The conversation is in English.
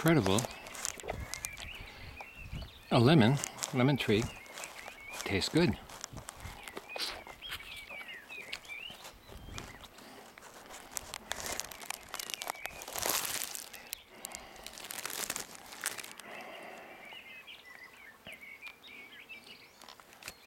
incredible. A lemon, lemon tree, tastes good.